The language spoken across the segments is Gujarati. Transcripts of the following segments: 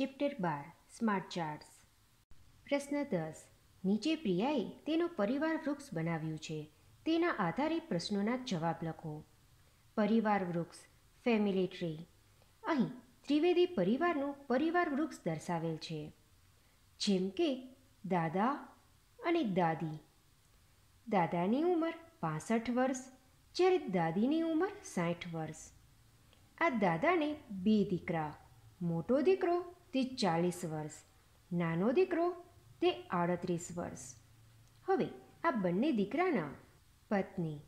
ચેપ્ટર બાર, સ્માર્ટ ચાર્ટ્સ. પ્રશ્ન દસ. નીચે પ્રિયાએ તેનું પરિવાર વૃક્ષ બનાવ્યું છે. તેના આધારે પ્રશ્નોના જવાબ લખો. પરિવાર વૃક્ષ, ફેમિલી ટ્રી. અહીં ત્રિવેદી પરિવારનું પરિવાર વૃક્ષ દર્શાવેલ છે. જેમ કે દાદા અને દાદી. દાદાની ઉંમર પાસઠ વર્ષ, જ્યારે દાદીની ઉંમર સાઠ વર્ષ. આ દાદાને બે દીકરા, મોટો દીકરો તે ચાલીસ વર્ષ. નાનો દીકરો, તે આડત્રીસ વર્ષ. હવે, આ બંને દીકરાના પત્ની.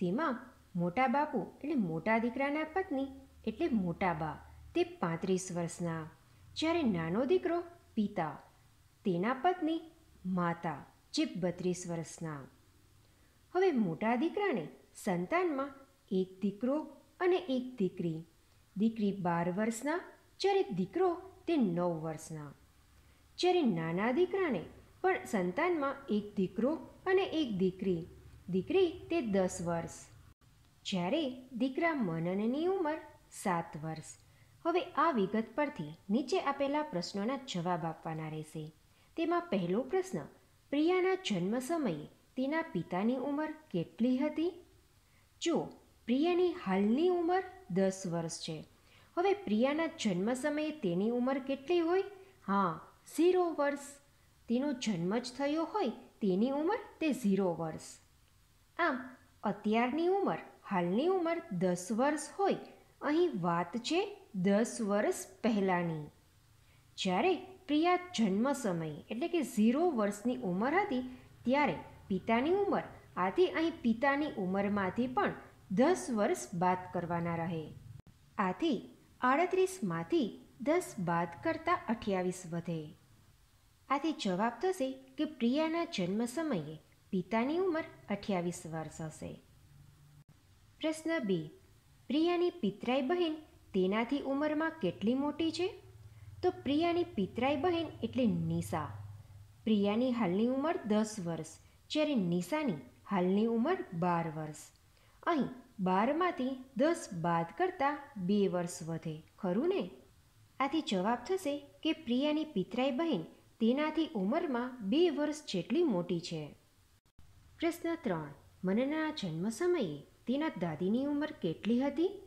તેમાં મોટા બાપુ એટલે મોટા દીકરાના પત્ની એટલે મોટા બા. તે પાંત્રીસ વર્ષના. જ્યારે નાનો દીકરો, પિતા. તેના પત્ની, માતા, જે બત્રીસ વર્ષના. હવે મોટા દીકરાને સંતાનમાં એક દીકરો અને એક દીકરી. દીકરી બાર વર્ષના. જ્યારે દીકરો તે નવ વર્ષના. જ્યારે નાના દીકરાને પણ સંતાનમાં એક દીકરો અને એક દીકરી. દીકરી તે દસ વર્ષ. જ્યારે દીકરા મનનની ઉંમર સાત વર્ષ. હવે આ વિગત પરથી નીચે આપેલા પ્રશ્નોના જવાબ આપવાના રહેશે. તેમાં પહેલો પ્રશ્ન, પ્રિયાના જન્મ સમયે તેના પિતાની ઉંમર કેટલી હતી? જો, પ્રિયાની હાલની ઉંમર દસ વર્ષ છે. હવે પ્રિયાના જન્મ સમયે તેની ઉંમર કેટલી હોય? હા, ઝીરો વર્ષ. તેનો જન્મ જ થયો હોય તેની ઉંમર તે ઝીરો વર્ષ. આમ, અત્યારની ઉંમર, હાલની ઉંમર દસ વર્ષ હોય. અહીં વાત છે દસ વર્ષ પહેલાંની. જ્યારે પ્રિયા જન્મ સમયે, એટલે કે ઝીરો વર્ષની ઉંમર હતી, ત્યારે પિતાની ઉંમર, આથી અહીં પિતાની ઉંમરમાંથી પણ દસ વર્ષ બાદ કરવાના રહે. આથી આડત્રીસમાંથી દસ બાદ કરતાં અઠ્યાવીસ વધે. આથી જવાબ થશે કે પ્રિયાના જન્મ સમયે પિતાની ઉંમર અઠ્યાવીસ વર્ષ હશે. પ્રશ્ન બે. પ્રિયાની પિતરાઈ બહેન તેનાથી ઉંમરમાં કેટલી મોટી છે? તો પ્રિયાની પિતરાઈ બહેન એટલે નિશા. પ્રિયાની હાલની ઉંમર દસ વર્ષ, જ્યારે નિશાની હાલની ઉંમર બાર વર્ષ. અહીં બારમાંથી દસ બાદ કરતાં બે વર્ષ વધે. ખરું ને? આથી જવાબ થશે કે પ્રિયાની પિતરાઈ બહેન તેનાથી ઉંમરમાં બે વર્ષ જેટલી મોટી છે. પ્રશ્ન ત્રણ. મનના જન્મ સમયે તેના દાદીની ઉંમર કેટલી હતી?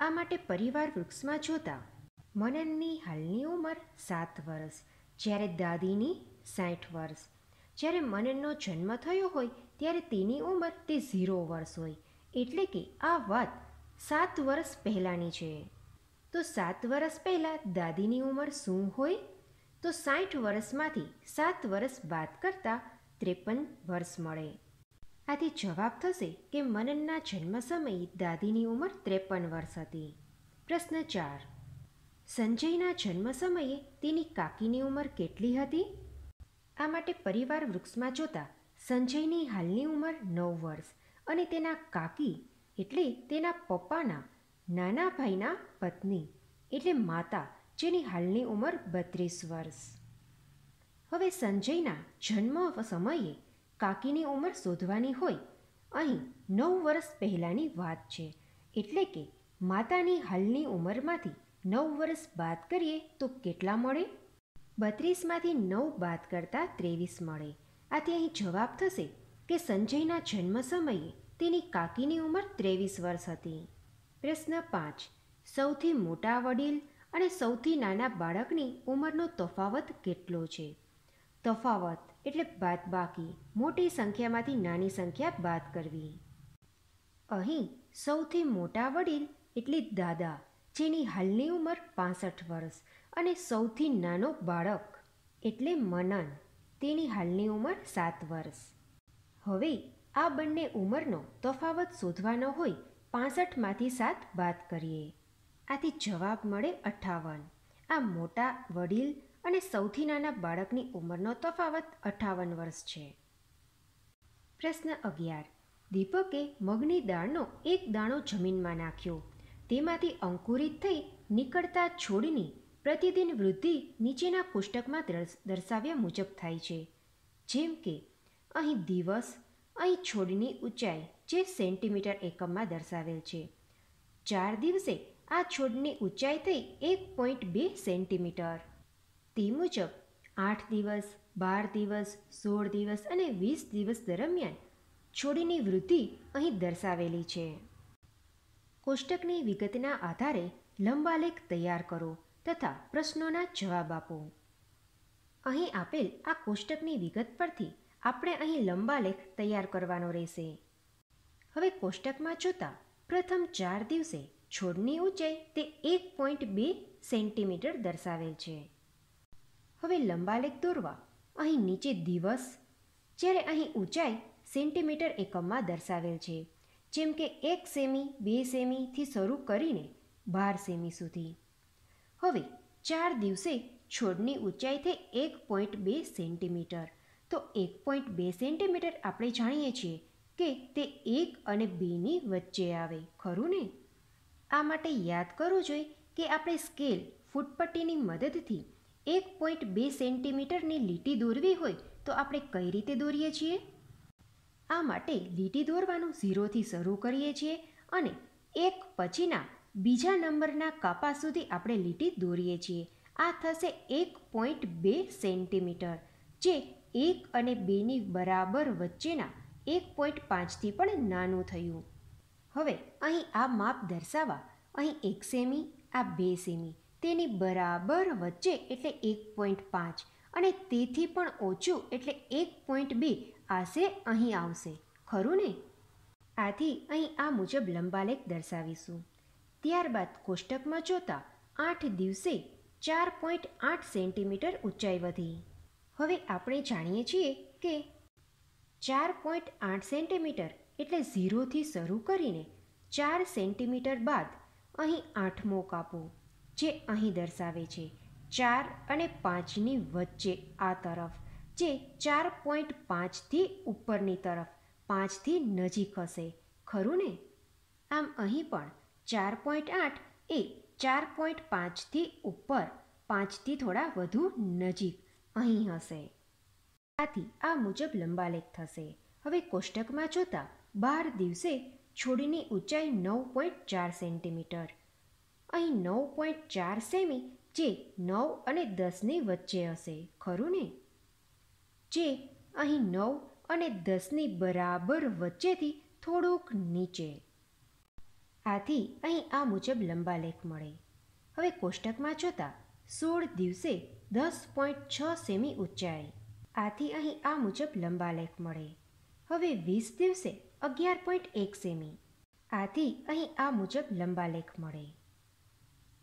આ માટે પરિવાર વૃક્ષમાં જોતા મનનની હાલની ઉંમર સાત વર્ષ, જ્યારે દાદીની સાઠ વર્ષ. જ્યારે મનનનો જન્મ થયો હોય, ત્યારે તેની ઉંમર તે ઝીરો વર્ષ હોય. એટલે કે આ વાત સાત વર્ષ પહેલાંની છે. તો સાત વર્ષ પહેલાં દાદીની ઉંમર શું હોય? તો સાઠ વર્ષમાંથી સાત વર્ષ બાદ કરતાં ત્રેપન વર્ષ મળે. આથી જવાબ થશે કે મનનના જન્મ સમયે દાદીની ઉંમર ત્રેપન વર્ષ હતી. પ્રશ્ન ચાર. સંજયના જન્મ સમયે તેની કાકીની ઉંમર કેટલી હતી? આ માટે પરિવાર વૃક્ષમાં જોતા સંજયની હાલની ઉંમર નવ વર્ષ અને તેના કાકી એટલે તેના પપ્પાના નાના ભાઈના પત્ની એટલે માતા, જેની હાલની ઉંમર બત્રીસ વર્ષ. હવે સંજયના જન્મ સમયે કાકીની ઉંમર શોધવાની હોય, અહીં નવ વર્ષ પહેલાંની વાત છે. એટલે કે માતાની હાલની ઉંમરમાંથી નવ વર્ષ બાદ કરીએ તો કેટલા મળે? બત્રીસમાંથી નવ બાદ કરતાં ત્રેવીસ મળે. આથી અહીં જવાબ થશે કે સંજયના જન્મ સમયે તેની કાકીની ઉંમર ત્રેવીસ વર્ષ હતી. પ્રશ્ન પાંચ. સૌથી મોટા વડીલ અને સૌથી નાના બાળકની ઉંમરનો તફાવત કેટલો છે? તફાવત એટલે બાદ બાકી, મોટી સંખ્યામાંથી નાની સંખ્યા બાદ કરવી. અહીં સૌથી મોટા વડીલ એટલે દાદા, જેની હાલની ઉંમર પાસઠ વર્ષ અને સૌથી નાનો બાળક એટલે મનન, તેની હાલની ઉંમર સાત વર્ષ. હવે, આ બંને ઉંમરનો તફાવત શોધવાનો હોય, પાસઠમાંથી સાત બાદ કરીએ. આથી જવાબ મળે અઠાવન. આ મોટા, વડીલ અને સૌથી નાના બાળકની ઉંમરનો તફાવત અઠાવન વર્ષ છે. પ્રશ્ન અગિયાર. દીપકે મગની દાળનો એક દાણો જમીનમાં નાખ્યો. તેમાંથી અંકુરિત થઈ નીકળતા છોડની પ્રતિદિન વૃદ્ધિ નીચેના કોષ્ટકમાં દર્શાવ્યા મુજબ થાય છે. જેમ કે અહીં દિવસ, અહીં છોડની ઊંચાઈ જે સેન્ટીમીટર એકમમાં દર્શાવેલ છે. ચાર દિવસે આ છોડની ઊંચાઈ થઈ એક પોઈન્ટ બે સેન્ટીમીટર. તે મુજબ, આઠ દિવસ, બાર દિવસ, સોળ દિવસ અને વીસ દિવસ દરમિયાન છોડની વૃદ્ધિ અહીં દર્શાવેલી છે. કોષ્ટકની વિગતના આધારે લંબાલેખ તૈયાર કરો તથા પ્રશ્નોના જવાબ આપો. અહીં આપેલ આ કોષ્ટકની વિગત પરથી આપણે અહીં લંબાલેખ તૈયાર કરવાનો રહેશે. હવે કોષ્ટકમાં જોતા પ્રથમ ચાર દિવસે છોડની ઊંચાઈ તે એક પોઈન્ટ બે સેન્ટીમીટર દર્શાવેલ છે. હવે લંબાલેખ દોરવા અહીં નીચે દિવસ, જ્યારે અહીં ઊંચાઈ સેન્ટીમીટર એકમમાં દર્શાવેલ છે, જેમ કે એક સેમી, બે સેમીથી શરૂ કરીને બાર સેમી સુધી. હવે ચાર દિવસે છોડની ઊંચાઈ થઈ એક પોઈન્ટ બે સેન્ટીમીટર. તો એક પોઈન્ટ બે સેન્ટીમીટર આપણે જાણીએ છીએ કે તે એક અને બેની વચ્ચે આવે, ખરું ને? આ માટે યાદ કરવું જોઈએ કે આપણે સ્કેલ ફૂટપટ્ટીની મદદથી એક પોઈન્ટ બે સેન્ટીમીટરની લીટી દોરવી હોય તો આપણે કઈ રીતે દોરીએ છીએ? આ માટે લીટી દોરવાનું ઝીરોથી શરૂ કરીએ છીએ અને એક પછીના બીજા નંબરના કાપા સુધી આપણે લીટી દોરીએ છીએ. આ થશે એક પોઈન્ટ બે સેન્ટીમીટર જે એક અને બેની બરાબર વચ્ચેના એક પોઈન્ટ પાંચથી પણ નાનું થયું. હવે અહીં આ માપ દર્શાવવા, અહીં એક સેમી, આ બે સેમી, તેની બરાબર વચ્ચે એટલે એક પોઈન્ટ પાંચ અને તેથી પણ ઓછું એટલે એક પોઈન્ટ બે આશે, અહીં આવશે. ખરું ને? આથી અહીં આ મુજબ લંબાલેખ દર્શાવીશું. ત્યારબાદ કોષ્ટકમાં જોતા આઠ દિવસે ચાર પોઈન્ટ આઠ સેન્ટીમીટર ઊંચાઈ વધી. હવે આપણે જાણીએ છીએ કે ચાર પોઈન્ટ આઠ સેન્ટીમીટર એટલે ઝીરોથી શરૂ કરીને ચાર સેન્ટીમીટર બાદ અહીં આઠમો કાપો, જે અહીં દર્શાવે છે. ચાર અને પાંચની વચ્ચે આ તરફ, જે ચાર પોઈન્ટ પાંચથી ઉપરની તરફ, પાંચથી નજીક હશે. ખરું ને? આમ અહીં પણ ચાર પોઈન્ટ આઠ એ ચાર પોઈન્ટ પાંચથી ઉપર, પાંચથી થોડા વધુ નજીક. અહીં હશે. આથી આ મુજબ લંબાલેખ થશે. હવે કોષ્ટકમાં જોતા બાર દિવસે છોડીની ઊંચાઈ નવ પોઈન્ટ ચાર સેન્ટીમીટર. અહીં નવ પોઈન્ટ ચાર સેમી જે નવ અને દસની વચ્ચે હશે. ખરું ને? જે અહીં નવ અને દસની બરાબર વચ્ચેથી થોડુંક નીચે. આથી અહીં આ મુજબ લંબાલેખ મળે. હવે કોષ્ટકમાં જોતા સોળ દિવસે દસ પોઈન્ટ છ સેમી ઊંચાઈ. આથી અહીં આ મુજબ લંબાલેખ મળે. હવે વીસ દિવસે અગિયાર પોઈન્ટ એક સેમી. આથી અહીં આ મુજબ લંબાલેખ મળે.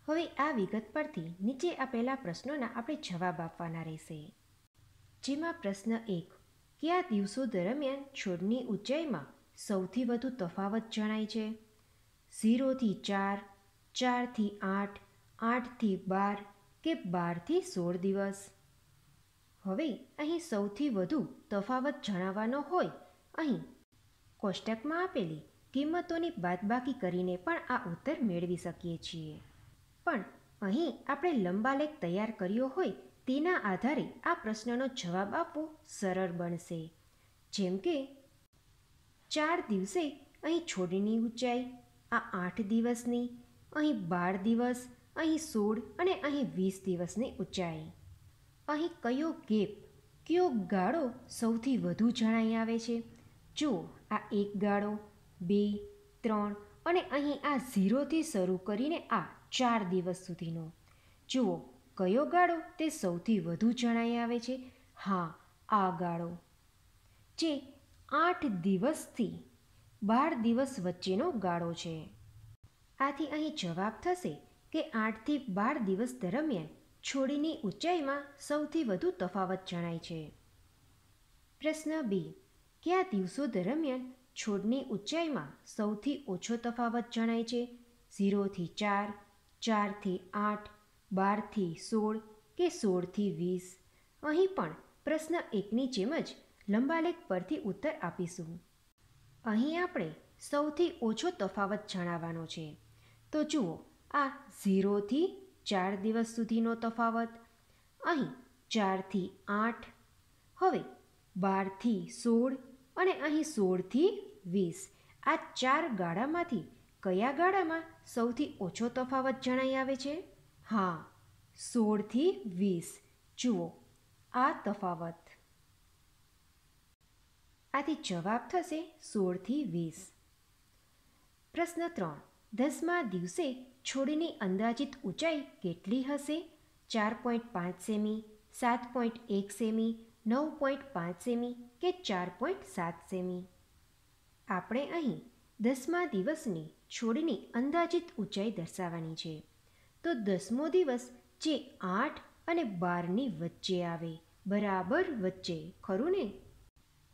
હવે આ વિગત પરથી નીચે આપેલા પ્રશ્નોના આપણે જવાબ આપવાના રહેશે. જેમાં પ્રશ્ન એક, કયા દિવસો દરમિયાન છોડની ઊંચાઈમાં સૌથી વધુ તફાવત જણાય છે? ઝીરોથી ચાર, ચારથી આઠ, આઠથી બાર કે બારથી સોળ દિવસ? હવે અહીં સૌથી વધુ તફાવત જણાવવાનો હોય. અહીં કોષ્ટકમાં આપેલી કિંમતોની બાદબાકી કરીને પણ આ ઉત્તર મેળવી શકીએ છીએ. પણ અહીં આપણે લંબાલેખ તૈયાર કર્યો હોય તેના આધારે આ પ્રશ્નનો જવાબ આપવો સરળ બનશે. જેમ કે, ચાર દિવસે અહીં છોડની ઊંચાઈ, આ આઠ દિવસની, અહીં બાર દિવસ અહીં સોળ અને અહીં વીસ દિવસની ઊંચાઈ. અહીં કયો ગેપ, કયો ગાળો સૌથી વધુ જણાઈ આવે છે? જુઓ આ એક ગાળો, બે, ત્રણ અને અહીં આ ઝીરોથી શરૂ કરીને આ ચાર દિવસ સુધીનો. જુઓ, કયો ગાળો તે સૌથી વધુ જણાઈ આવે છે? હા, આ ગાળો. જે આઠ દિવસથી બાર દિવસ વચ્ચેનો ગાળો છે. આથી અહીં જવાબ થશે કે આઠથી બાર દિવસ દરમિયાન છોડીની ઊંચાઈમાં સૌથી વધુ તફાવત જણાય છે. પ્રશ્ન બી. કયા દિવસો દરમિયાન છોડની ઊંચાઈમાં સૌથી ઓછો તફાવત જણાય છે? ઝીરોથી ચાર, ચારથી આઠ, બારથી સોળ કે સોળથી વીસ? અહીં પણ પ્રશ્ન એકની જેમ જ લંબાલેખ પરથી ઉત્તર આપીશું. અહીં આપણે સૌથી ઓછો તફાવત જણાવવાનો છે. તો જુઓ આ ઝીરોથી ચાર દિવસ સુધીનો તફાવત. અહીં ચારથી આઠ, હવે બારથી સોળ અને અહીં સોળથી વીસ. આ ચાર ગાળામાંથી કયા ગાળામાં સૌથી ઓછો તફાવત જણાઈ આવે છે? હા, સોળથી વીસ. જુઓ, આ તફાવત. આથી જવાબ થશે સોળથી વીસ. પ્રશ્ન ત્રણ. દસમા દિવસે છોડની અંદાજિત ઊંચાઈ કેટલી હશે? ચાર પોઈન્ટ પાંચ સેમી, સાત પોઈન્ટ એક સેમી, નવ પોઈન્ટ પાંચ સેમી કે ચાર પોઈન્ટ સાત સેમી? આપણે અહીં દસમા દિવસની છોડની અંદાજિત ઊંચાઈ દર્શાવવાની છે. તો દસમો દિવસ જે આઠ અને બારની વચ્ચે આવે. બરાબર વચ્ચે, ખરું ને?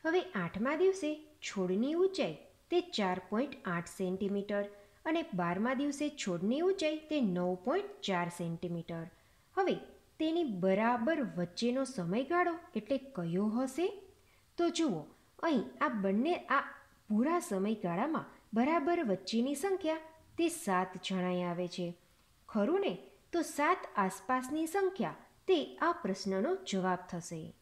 હવે આઠમા દિવસે છોડની ઊંચાઈ તે ચાર પોઈન્ટ આઠ સેન્ટીમીટર અને બારમા દિવસે છોડની ઊંચાઈ તે નવ પોઈન્ટ ચાર સેન્ટીમીટર. હવે તેની બરાબર વચ્ચેનો સમયગાળો એટલે કયો હશે? તો જુઓ, અહીં આ બંને આ પૂરા સમયગાળામાં બરાબર વચ્ચેની સંખ્યા તે સાત જણાઈ આવે છે. ખરું ને? તો સાત આસપાસની સંખ્યા તે આ પ્રશ્નનો જવાબ થશે.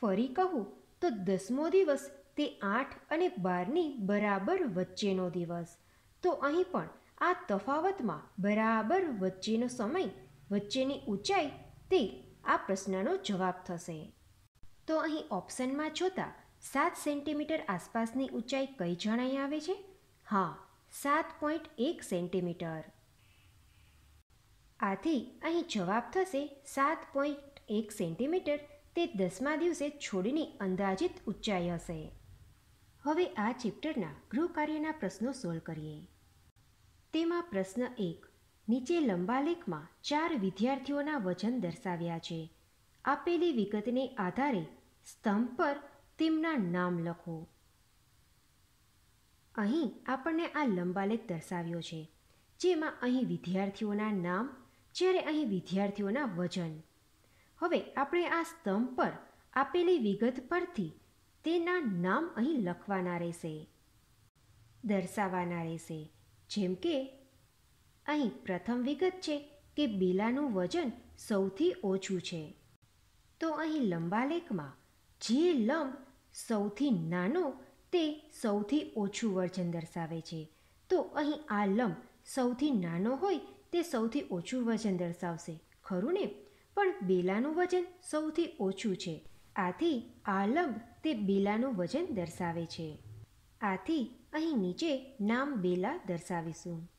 ફરી કહું, તો દસમો દિવસ તે આઠ અને બારની બરાબર વચ્ચેનો દિવસ. તો અહીં પણ આ તફાવતમાં બરાબર વચ્ચેનો સમય, વચ્ચેની ઊંચાઈ તે આ પ્રશ્નનો જવાબ થશે. તો અહીં ઓપ્શનમાં જોતા સાત સેન્ટીમીટર આસપાસની ઊંચાઈ કઈ જણાઈ આવે છે? હા, સાત પોઈન્ટ એક સેન્ટીમીટર. આથી અહીં જવાબ થશે સાત પોઈન્ટ એક સેન્ટીમીટર, તે દસમા દિવસે છોડની અંદાજિત ઊંચાઈ હશે. હવે આ ચેપ્ટરના ગૃહ કાર્યના પ્રશ્નો સોલ્વ કરીએ. તેમાં પ્રશ્ન એક. નીચે લંબાલેખમાં ચાર વિદ્યાર્થીઓના વજન દર્શાવ્યા છે. આપેલી વિગતને આધારે સ્તંભ પર તેમના નામ લખો. અહીં આપણને આ લંબાલેખ દર્શાવ્યો છે, જેમાં અહીં વિદ્યાર્થીઓના નામ, જ્યારે અહીં વિદ્યાર્થીઓના વજન. હવે આપણે આ સ્તંભ પર આપેલી વિગત પરથી તેના નામ અહીં લખવાના રહેશે દર્શાવવાના રહેશે. જેમ કે, અહીં પ્રથમ વિગત છે કે બેલાનું વજન સૌથી ઓછું છે. તો અહીં લંબાલેખમાં જે લંબ સૌથી નાનો તે સૌથી ઓછું વજન દર્શાવે છે. તો અહીં આ લંબ સૌથી નાનો હોય તે સૌથી ઓછું વજન દર્શાવશે, ખરું ને? પણ બેલાનું વજન સૌથી ઓછું છે. આથી આ લંબ તે બેલાનું વજન દર્શાવે છે. આથી અહીં નીચે નામ બેલા દર્શાવીશું.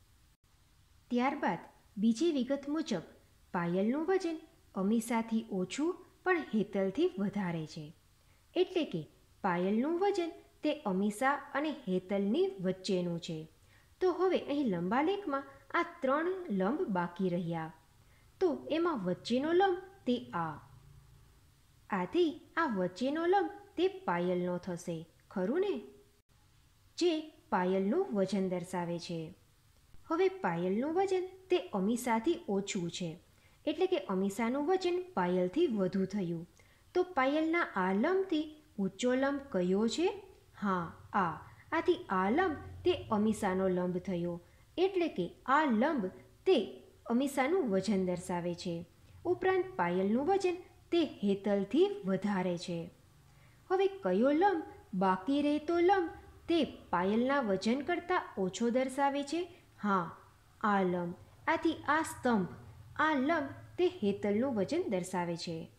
ત્યારબાદ બીજી વિગત મુજબ પાયલનું વજન અમીસાથી ઓછું પણ હેતલથી વધારે છે. એટલે કે પાયલનું વજન તે અમીસા અને હેતલની વચ્ચેનું છે. તો હવે અહીં લંબાલેખમાં આ ત્રણ લંબ બાકી રહ્યા. તો એમાં વચ્ચેનો લંબ તે આ. આથી આ વચ્ચેનો લંબ તે પાયલનો થશે. ખરું ને? જે પાયલનું વજન દર્શાવે છે. હવે પાયલનું વજન તે અમીસાથી ઓછું છે. એટલે કે અમીસાનું વજન પાયલથી વધુ થયું. તો પાયલના આ લંબથી ઊંચો લંબ કયો છે? હા, આ. આથી આ લંબ તે અમીસાનો લંબ થયો. એટલે કે આ લંબ તે અમીસાનું વજન દર્શાવે છે. ઉપરાંત પાયલનું વજન તે હેતલથી વધારે છે. હવે કયો લંબ બાકી રહેતો લંબ તે પાયલના વજન કરતાં ઓછો દર્શાવે છે. હા, આ લંબ, આથી આ સ્તંભ, આ લંબ તે હેતલનું વજન દર્શાવે છે.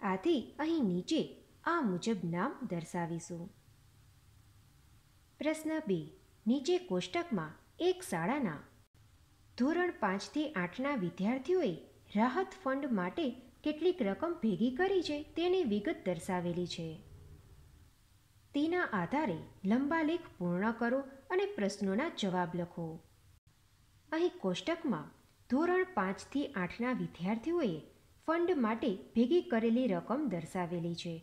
આથી અહીં નીચે આ મુજબ નામ દર્શાવીશું. પ્રશ્ન બે, નીચે કોષ્ટકમાં એક શાળાના ધોરણ પાંચથી આઠના વિદ્યાર્થીઓએ રાહત ફંડ માટે કેટલીક રકમ ભેગી કરી છે, તેની વિગત દર્શાવેલી છે. તેના આધારે લંબા લેખ પૂર્ણ કરો અને પ્રશ્નોના જવાબ લખો. અહીં કોષ્ટકમાં ધોરણ પાંચથી આઠના વિદ્યાર્થીઓએ ફંડ માટે ભેગી કરેલી રકમ દર્શાવેલી છે,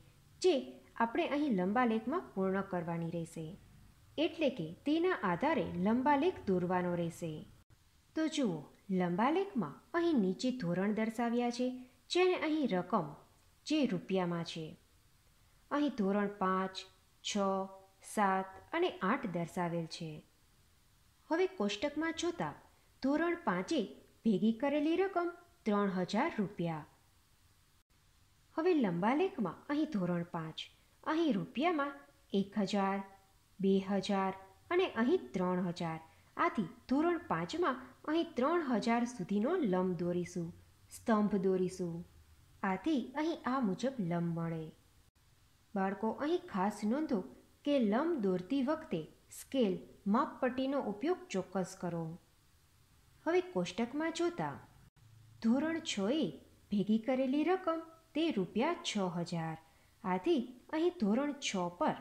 જે આપણે અહીં લંબા લેખમાં પૂર્ણ કરવાની રહેશે. એટલે કે તેના આધારે લંબાલેખ દોરવાનો રહેશે. તો જુઓ લંબાલેખમાં અહીં નીચે ધોરણ દર્શાવ્યા છે, જેને અહીં રકમ, જે રૂપિયામાં છે. અહીં ધોરણ પાંચ છ, સાત અને આઠ દર્શાવેલ છે. હવે કોષ્ટકમાં જોતા ધોરણ પાંચે ભેગી કરેલી રકમ ત્રણ હજાર રૂપિયા. હવે લંબાલેખમાં અહીં ધોરણ પાંચ, અહીં રૂપિયામાં એક હજાર, બે હજાર અને અહીં ત્રણ હજાર. આથી ધોરણ પાંચમાં અહીં ત્રણ હજાર સુધીનો લંબ દોરીશું, સ્તંભ દોરીશું. આથી અહીં આ મુજબ લંબ મળે. બાળકો અહીં ખાસ નોંધો કે લંબ દોરતી વખતે સ્કેલ માપપટ્ટીનો ઉપયોગ ચોક્કસ કરો. હવે કોષ્ટકમાં જોતા, ધોરણ છ એ ભેગી કરેલી રકમ તે રૂપિયા છ હજાર. આથી અહીં ધોરણ છ પર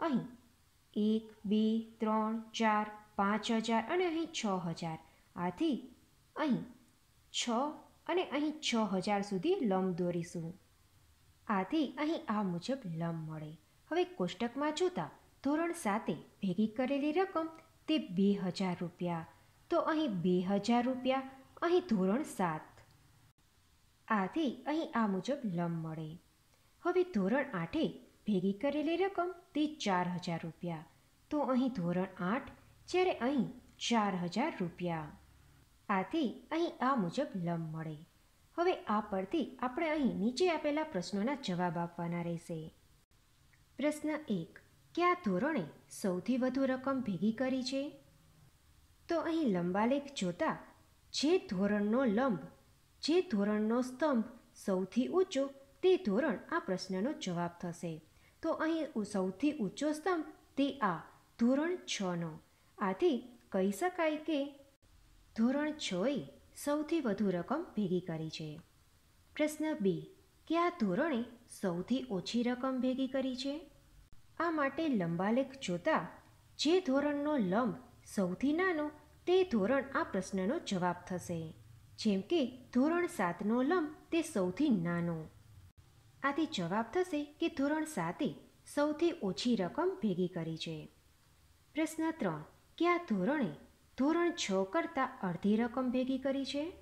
અહીં એક, બે, ત્રણ, ચાર, પાંચ હજાર અને અહીં છ હજાર. આથી અહીં છ અને અહીં છ હજાર સુધી લંબ દોરીશું. આથી અહીં આ મુજબ લંબ મળે. હવે કોષ્ટકમાં જોતા ધોરણ સાતે ભેગી કરેલી રકમ તે બે હજાર રૂપિયા. તો અહીં બે હજાર રૂપિયા, અહીં ધોરણ સાત. આથી અહીં આ મુજબ લંબ મળે. હવે ધોરણ આઠે ભેગી કરેલી રકમ તે ચાર હજાર રૂપિયા. તો અહીં ધોરણ આઠ જ્યારે અહીં ચાર હજાર રૂપિયા. આથી અહીં આ મુજબ લંબ મળે. હવે આ પરથી આપણે અહીં નીચે આપેલા પ્રશ્નોના જવાબ આપવાના રહેશે. પ્રશ્ન એક, કયા ધોરણે સૌથી વધુ રકમ ભેગી કરી છે? તો અહીં લંબાલેખ જોતા, જે ધોરણનો લંબ, જે ધોરણનો સ્તંભ સૌથી ઊંચો, તે ધોરણ આ પ્રશ્નનો જવાબ થશે. તો અહીં સૌથી ઊંચો સ્તંભ, તે આ, ધોરણ છનો. આથી કહી શકાય કે ધોરણ છએ સૌથી વધુ રકમ ભેગી કરી છે. પ્રશ્ન બે, કયા ધોરણે સૌથી ઓછી રકમ ભેગી કરી છે? આ માટે લંબાલેખ જોતા જે ધોરણનો લંબ સૌથી નાનો તે ધોરણ આ પ્રશ્નનો જવાબ થશે. જેમ કે, ધોરણ સાતનો લંબ તે સૌથી નાનો. આથી જવાબ થશે કે ધોરણ સાતે સૌથી ઓછી રકમ ભેગી કરી છે. પ્રશ્ન ત્રણ, કયા ધોરણે ધોરણ છ કરતાં અડધી રકમ ભેગી કરી છે?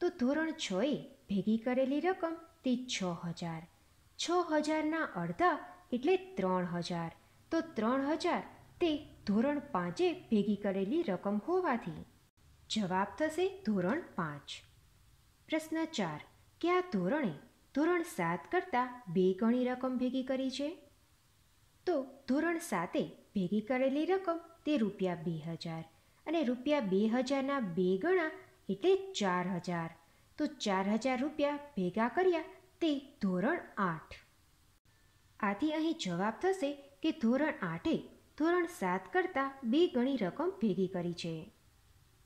તો ધોરણ છએ ભેગી કરેલી રકમ તે છ હજાર. છ હજારના અડધા એટલે ત્રણ હજાર. તો ત્રણ હજાર તે ધોરણ પાંચે ભેગી કરેલી રકમ હોવાથી. જવાબ થશે ધોરણ પાંચ. પ્રશ્ન ચાર. કયા ધોરણે ધોરણ સાત કરતાં બે ગણી રકમ ભેગી કરી છે? તો ધોરણ સાતે ભેગી કરેલી રકમ તે રૂપિયા બે હજાર. અને રૂપિયા બે હજારના બે ગણા એટલે ચાર હજાર. તો ચાર હજાર રૂપિયા ભેગા કર્યા તે ધોરણ આઠ. આથી અહીં જવાબ થશે કે ધોરણ આઠે ધોરણ સાત કરતાં બે ગણી રકમ ભેગી કરી છે.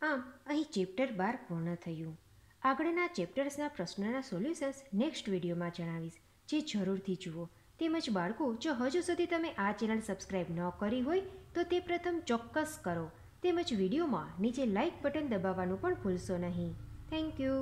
આમ, અહીં ચેપ્ટર બાર પૂર્ણ થયું. આગળના ચેપ્ટર્સના પ્રશ્નના સોલ્યુશન્સ નેક્સ્ટ વિડીયોમાં જણાવીશ. જે જરૂરથી જુઓ. તેમજ બાળકો, જો હજુ સુધી તમે આ ચેનલ સબસ્ક્રાઈબ ન કરી હોય, તો તે પ્રથમ ચોક્કસ કરો. તેમજ વિડીયોમાં નીચે લાઇક બટન દબાવવાનું પણ ભૂલશો નહીં. Thank you